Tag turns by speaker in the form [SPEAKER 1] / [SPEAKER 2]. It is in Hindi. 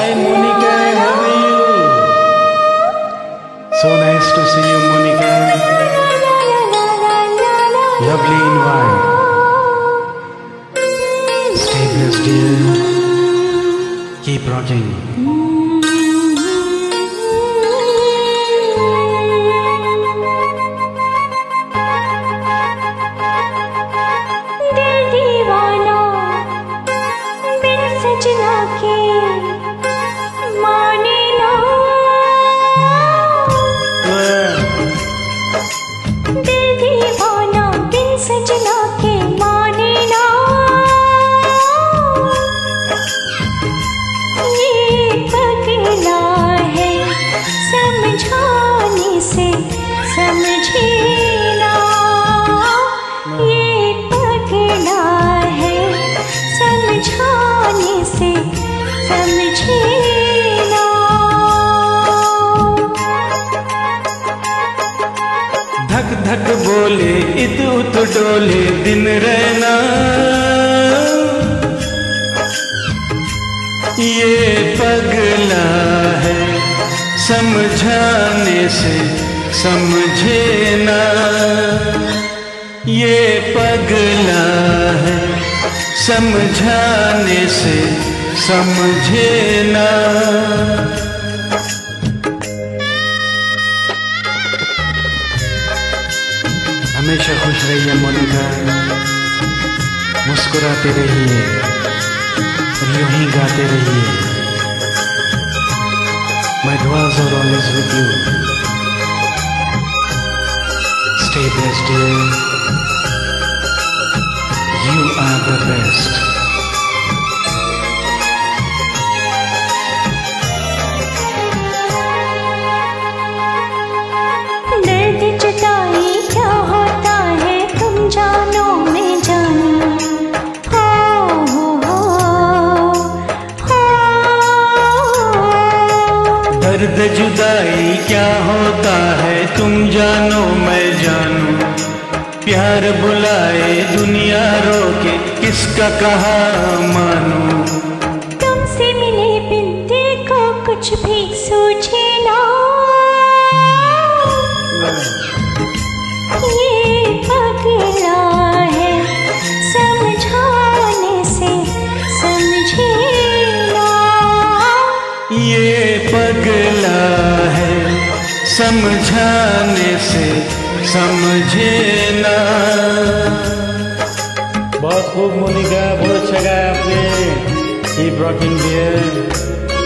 [SPEAKER 1] Hi, Monica. How are you? So nice to see you, Monica. Lovely in white. Stay blessed, dear. Keep rocking.
[SPEAKER 2] दिल दीवाना बिन सजना के
[SPEAKER 1] धक बोले इत उत डोले, दिन रहना। ये पगला है, समझाने से समझे ना ये पगला है, समझाने से समझे ना हमेशा खुश रहिए, मोनिका। मुस्कुराते रहिए यूँ ही गाते रहिए। My ड्वाज are always with you stay best you are the best
[SPEAKER 2] दर्द जुदाई क्या होता है? तुम जानो, मैं जानू।
[SPEAKER 1] प्यार बुलाए दुनिया रोके, किसका कहा मानू? ये पगला है, समझाने से समझे ना बहुत खूब मोनिका बहुत अच्छा गाया आपने। Keep rocking dear